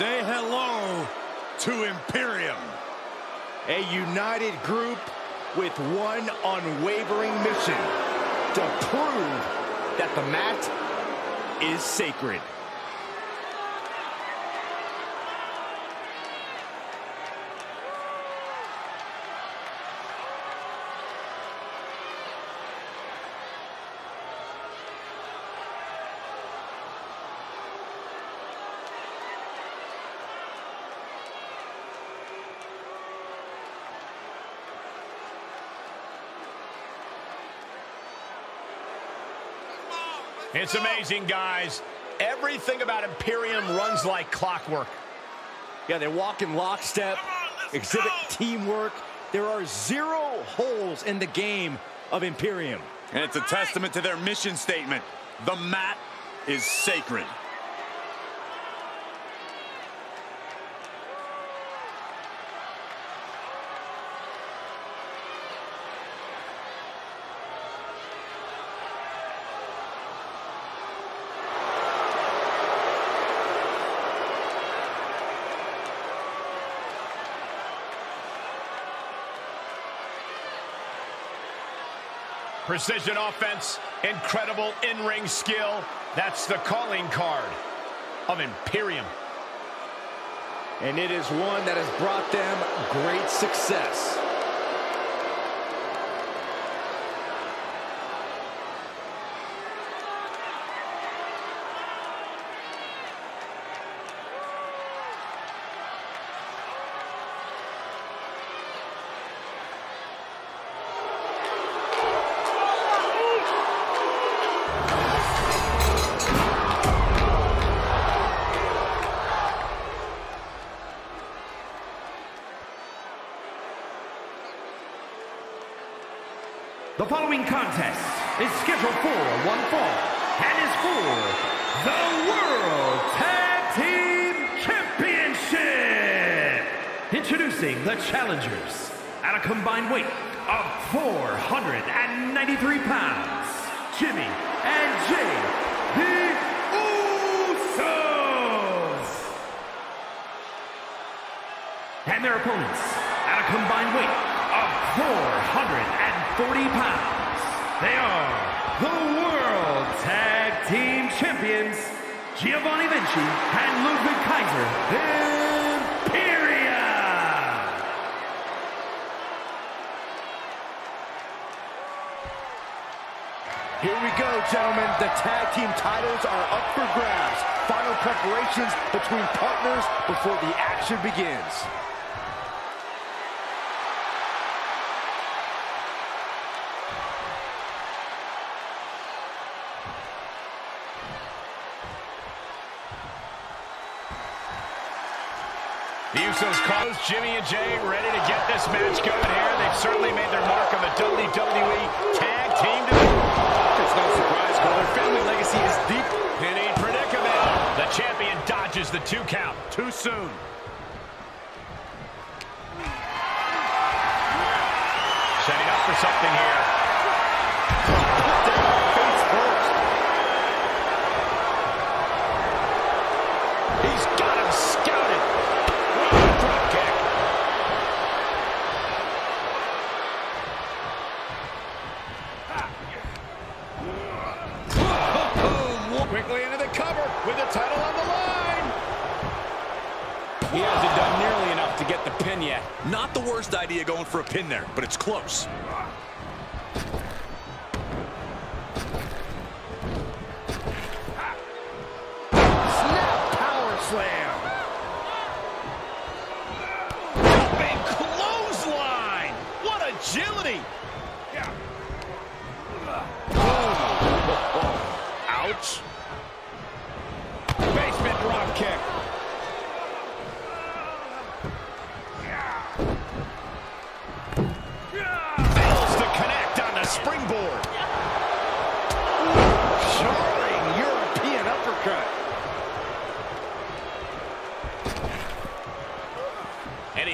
Say hello to Imperium. A united group with one unwavering mission to prove that the mat is sacred. It's amazing, guys. Everything about Imperium runs like clockwork. Yeah, they walk in lockstep, exhibit teamwork. There are zero holes in the game of Imperium. And it's a testament to their mission statement. The mat is sacred. Precision offense, incredible in-ring skill. That's the calling card of Imperium. And it is one that has brought them great success. Following contest is scheduled for one fall and is for the World Tag Team Championship. Introducing the challengers at a combined weight of 493 pounds, Jimmy and Jey, the Usos. And their opponents at a combined weight of 440 pounds. They are the World Tag Team Champions, Giovanni Vinci and Ludwig Kaiser, Imperium. Here we go, gentlemen. The tag team titles are up for grabs. Final preparations between partners before the action begins. Usos close. Jimmy and Jey ready to get this match going here. They've certainly made their mark on the WWE Tag Team Division. It's no surprise, Cole. Their family legacy is deep. Pinning predicament. The champion dodges the two count too soon. Setting up for something here. Face first. He's got him scouted. What a drop kick. Quickly into the cover with the title on the line. He hasn't done nearly enough to get the pin yet. Not the worst idea going for a pin there, but it's close.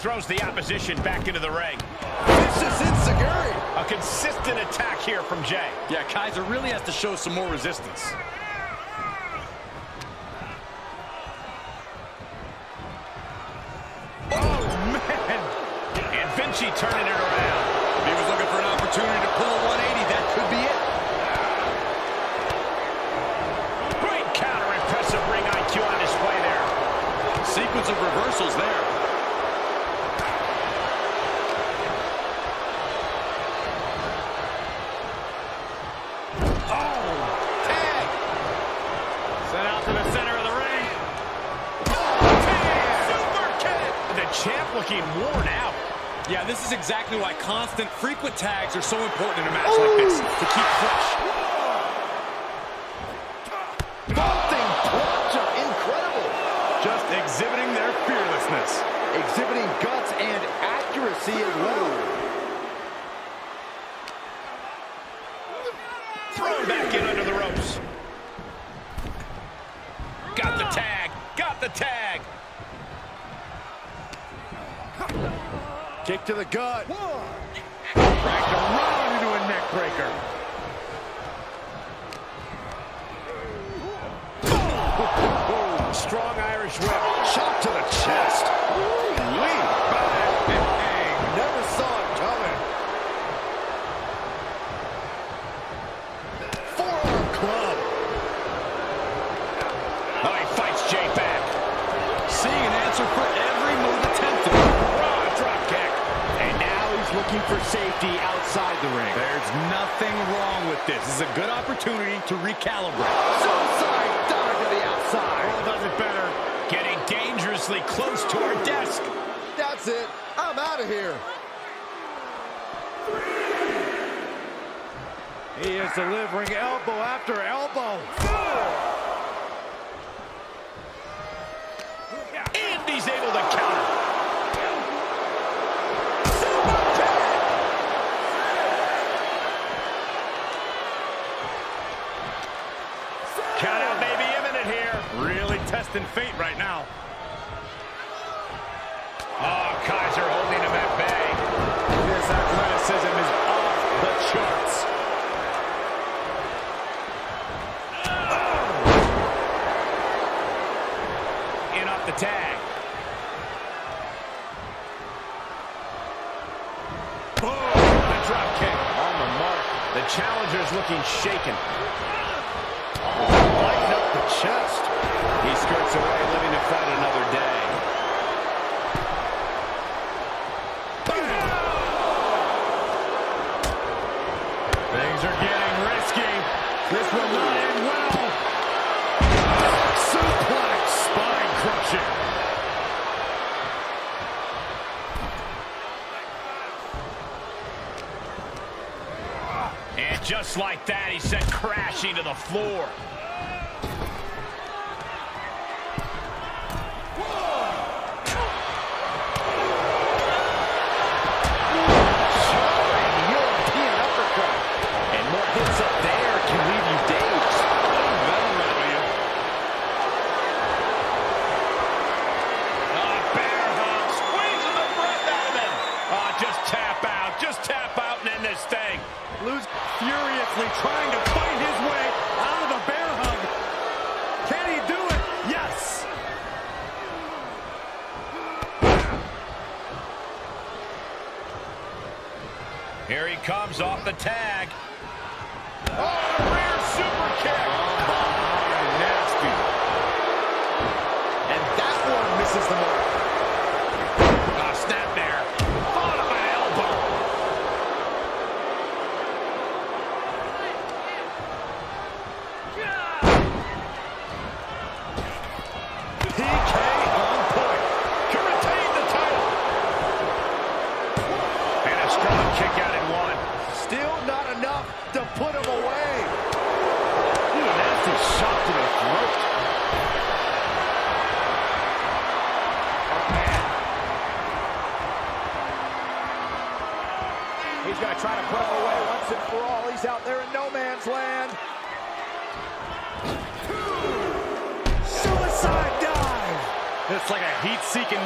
Throws the opposition back into the ring. Vicious Enziguri. A consistent attack here from Jey. Yeah, Kaiser really has to show some more resistance. Oh, man. And Vinci turning it around. If he was looking for an opportunity to pull a 180, that could be it. Great counter. Impressive ring IQ on display there. Sequence of reversals there. Tag. Sent out to the center of the ring. Super kick. The champ looking worn out. Yeah, this is exactly why constant, frequent tags are so important in a match like this, to keep fresh. Vaulting are incredible. Just exhibiting their fearlessness. Exhibiting guts and accuracy as well. Thrown back in under the ropes. Got the tag. Got the tag. Kick to the gut. Cracked around into a neck breaker. Strong Irish whip. Shot to the chest. Ooh-wee. Bang. Never saw it coming. Forearm club. Oh, he fights Jey back. Seeing an answer for every move attempted. Raw drop kick. And now he's looking for safety outside the ring. There's nothing wrong with this. This is a good opportunity to recalibrate. Suicide dive to the outside. does it better. Getting dangerously close to our desk. That's it. I'm out of here. He is delivering elbow after elbow. And he's able to Testing fate right now. Oh, Kaiser holding him at bay. This athleticism is off the charts. Ah! In off the tag. Boom! The drop kick. On the mark. The challenger's looking shaken. Lighten up the chest. He skirts away, living to fight another day. Things are getting risky. This will not end well. Suplex. Spine crushing. And just like that, he sent crashing to the floor. Comes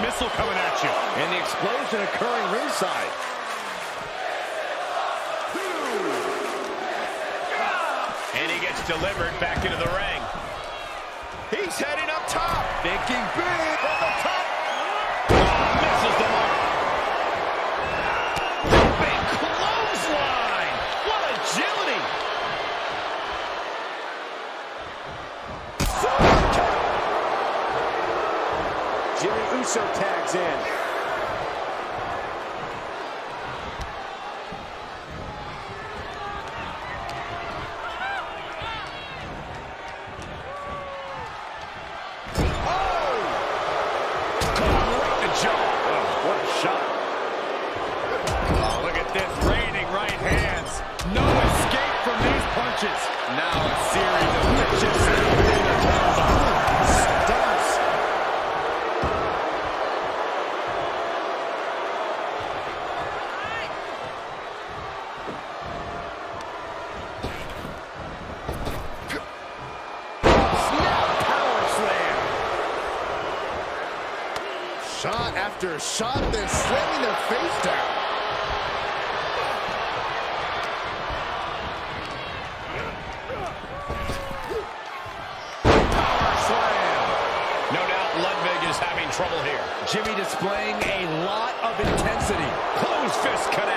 missile coming at you. And the explosion occurring ringside. And he gets delivered back into the ring. He's heading up top. Thinking big on the top. Misses the mark. Big clothesline. What agility. Uso tags in. Shot, then slamming their face down. Power slam. No doubt Ludwig is having trouble here. Jimmy displaying a lot of intensity. Close fist connects.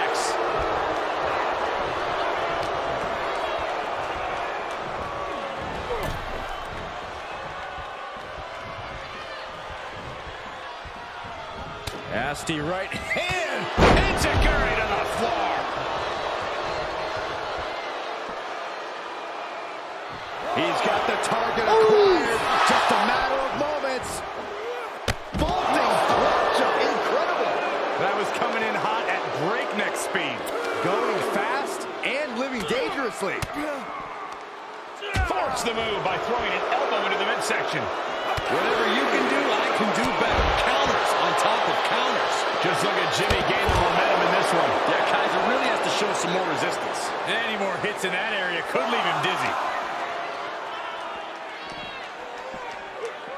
Nasty right hand. Enziguri to the floor. He's got the target acquired. Just a matter of moments. Vaulting clutch. Incredible. That was coming in hot at breakneck speed. Going fast and living dangerously. Force the move by throwing an elbow into the midsection. Whatever you can do, I can do better. On top of counters. Just look at Jimmy gain the momentum in this one. Yeah, Kaiser really has to show some more resistance. Any more hits in that area could leave him dizzy.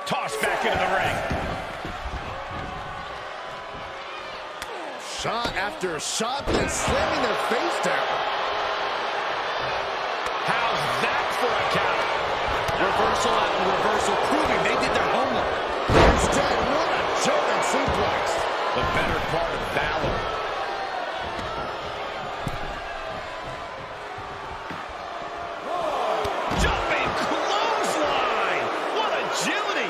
Tossed back into the ring. Shot after shot, then slamming their face down. How's that for a count? Reversal after reversal, proving they did their homework. Instead, what a German suplex. The better part of valor. Jumping clothesline! What agility!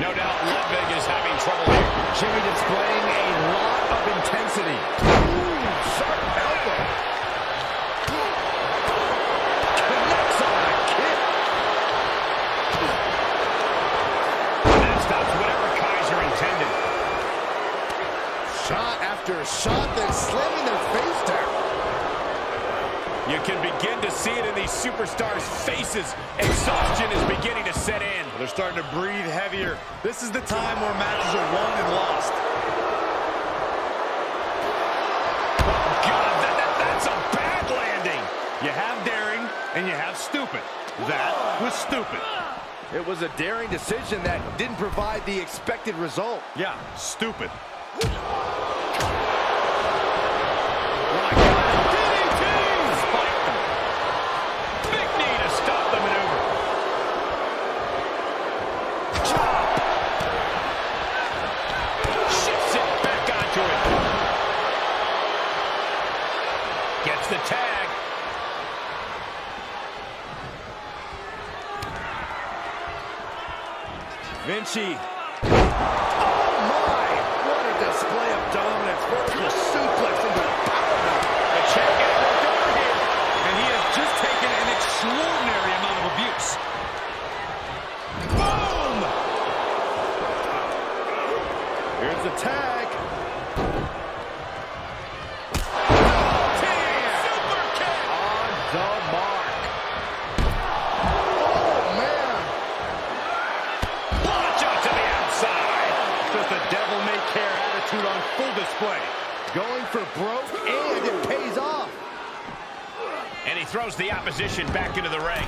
No doubt Ludwig is having trouble here. Jimmy displaying a lot of intensity. Ooh, sharp elbow. Connects on a kick. That stops whatever Kaiser intended. Shot after shot, then slamming their face down. You can begin to see it in these superstars' faces. Exhaustion is beginning to set in. They're starting to breathe heavier. This is the time where matches are won and lost. Oh, God, that, that, that's a bad landing. You have daring and you have stupid. That was stupid. It was a daring decision that didn't provide the expected result. Yeah, stupid. Oh my! What a display of dominance. Suplex the here. And he has just taken an extraordinary amount of abuse. Boom! Here's the tag. Going for broke, and it pays off. And he throws the opposition back into the ring.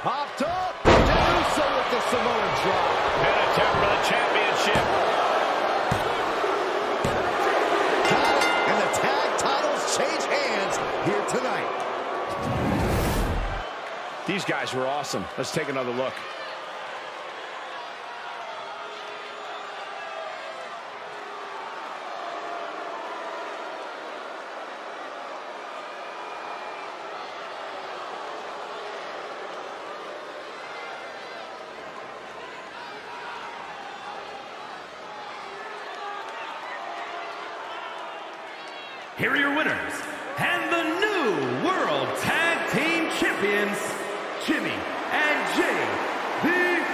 Popped up. Uso with the Samoan drop. Good attempt for the championship. Got it. And the tag titles change hands here tonight. These guys were awesome. Let's take another look. Here are your winners, and the new World Tag Team Champions, Jimmy and Jey, the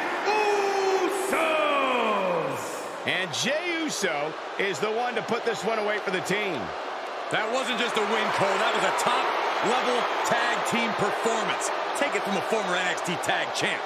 Usos! And Jey Uso is the one to put this one away for the team. That wasn't just a win, Cole. That was a top-level tag team performance. Take it from a former NXT tag champ.